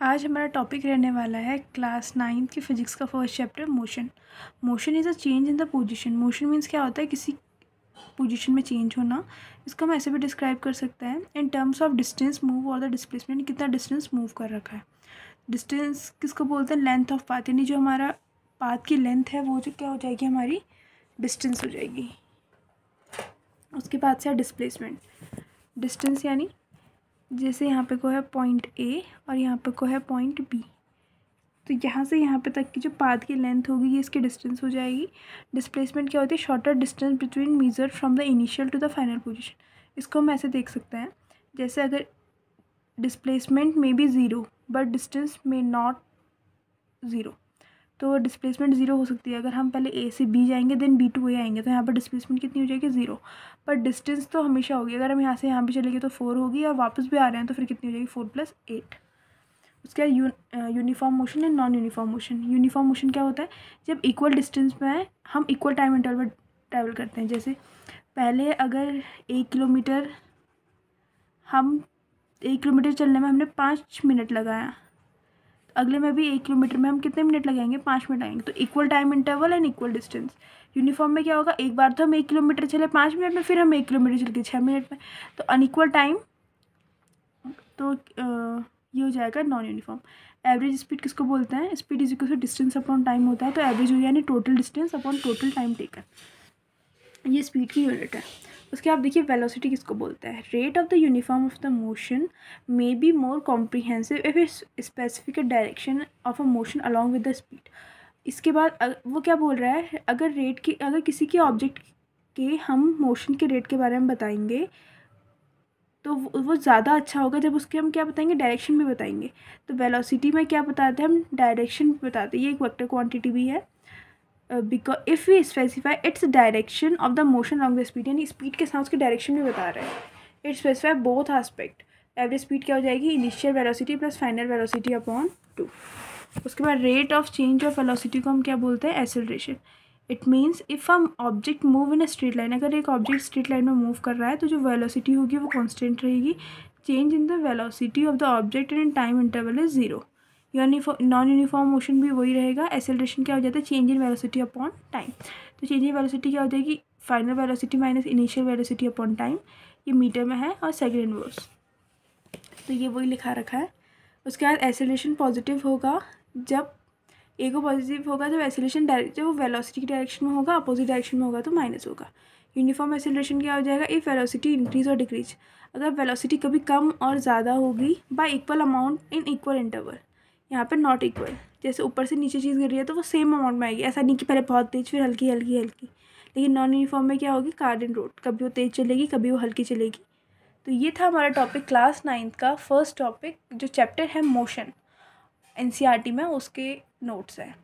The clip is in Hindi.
आज हमारा टॉपिक रहने वाला है क्लास नाइन्थ की फिजिक्स का first chapter motion motion is a change in the position motion means क्या होता है? किसी पोजीशन में चेंज होना। इसको हम ऐसे भी डिस्क्राइब कर सकते हैं। In terms of distance move और द डिस्प्लेसमेंट कितना डिस्टेंस मूव कर रखा है। डिस्टेंस किसको बोलते हैं? लेंथ ऑफ़ पाथ यानी जो हमारा पाथ की लेंथ है, वो जो क्या हो जाएगी? हमारी डिस्टेंस हो जाएगी। उसके बाद से है डिस्प्लेसमेंट डिस्टेंस यानी जैसे यहाँ पे को है पॉइंट ए और यहाँ पे को है पॉइंट बी तो यहाँ से यहाँ पे तक की जो पाथ की लेंथ होगी, ये इसकी डिस्टेंस हो जाएगी। डिस्प्लेसमेंट क्या होती है? Shorter distance between measure from the initial to the final position इसको हम ऐसे देख सकते हैं, जैसे अगर displacement may be zero but distance may not zero तो डिस्प्लेसमेंट ज़ीरो हो सकती है। अगर हम पहले ए से बी जाएँगे देन बी टू ए आएँगे तो यहाँ पर डिस्प्लेसमेंट कितनी हो जाएगी? ज़ीरो पर डिस्टेंस तो हमेशा होगी। अगर हम यहाँ से यहाँ पे चलेंगे तो फोर होगी और वापस भी आ रहे हैं तो फिर कितनी हो जाएगी? फोर प्लस एट उसके बाद uniform motion and non uniform motion uniform motion क्या होता है? जब इक्वल डिस्टेंस में है, हम इक्वल टाइम इंटरवल पर ट्रैवल करते हैं। जैसे पहले अगर एक किलोमीटर हम, एक किलोमीटर चलने में हमने पाँच मिनट लगाया। अगले में भी एक किलोमीटर में हम कितने मिनट लगाएँगे पाँच मिनट आएँगे तो equal time interval and equal distance uniform में क्या होगा? एक बार तो हम एक किलोमीटर चले पाँच मिनट में, फिर हम एक किलोमीटर चल के छः मिनट में। तो अनइक्वल टाइम तो ये हो जाएगा नॉन यूनिफॉर्म एवरेज स्पीड किसको बोलते हैं? Speed is equal to distance upon time होता है। तो एवरेज हो यानी total distance upon total time taken ये स्पीड की यूनिट है। उसके आप देखिए वेलोसिटी किसको बोलते हैं? Rate of the uniform of the motion may be more comprehensive if is specific direction of a motion along with the speed इसके बाद वो क्या बोल रहा है? अगर रेट की, अगर किसी के ऑब्जेक्ट के हम मोशन के रेट के बारे में बताएँगे तो वो ज़्यादा अच्छा होगा जब उसके हम क्या बताएँगे? डायरेक्शन भी बताएँगे। तो वेलोसिटी में क्या बताते हैं हम? डायरेक्शन बताते हैं। ये एक वेक्टर क्वांटिटी भी है। Because if we specify its direction of the motion of the speed यानी स्पीड के साथ उसकी डायरेक्शन भी बता रहे हैं। It specify both aspect average speed क्या हो जाएगी? Initial velocity plus final velocity upon two उसके बाद rate of change of velocity को हम क्या बोलते हैं? एसिलरेशन इट मीन्स इफ़ हम object move in a straight line अगर एक ऑब्जेक्ट स्ट्रीट लाइन में मूव कर रहा है तो जो वेलोसिटी होगी वो कॉन्स्टेंट रहेगी। Change in the velocity of the object in time interval is zero uniform non uniform motion भी वही रहेगा। एसेलरेशन क्या हो जाता है? Change in velocity upon time तो चेंज इन वेलोसिटी क्या हो जाएगी? Final velocity minus initial velocity upon time ये मीटर में है और सेकेंड इनवर्स तो ये वही लिखा रखा है। उसके बाद एसेलेशन पॉजिटिव होगा। जब ए को पॉजिटिव होगा, जब एसिलेशन डायरेक्ट जब वो वेलोसिटी की डायरेक्शन में होगा अपोजिट डायरेक्शन में होगा तो माइनस होगा। यूनिफॉर्म एसिलेशन क्या हो जाएगा? इफ़ वेलोसिटी इंक्रीज और डिक्रीज अगर वेलोसिटी कभी कम और ज़्यादा होगी by equal amount in equal interval यहाँ पर नॉट इक्वल जैसे ऊपर से नीचे चीज़ गिर रही है तो वो सेम अमाउंट में आएगी। ऐसा नहीं कि पहले बहुत तेज़, फिर हल्की हल्की हल्की। लेकिन नॉन यूनिफॉर्म में क्या होगी? कार्डन रोड कभी वो तेज़ चलेगी, कभी वो हल्की चलेगी। तो ये था हमारा टॉपिक क्लास नाइन्थ का। फ़र्स्ट टॉपिक जो चैप्टर है मोशन एन में, उसके नोट्स हैं।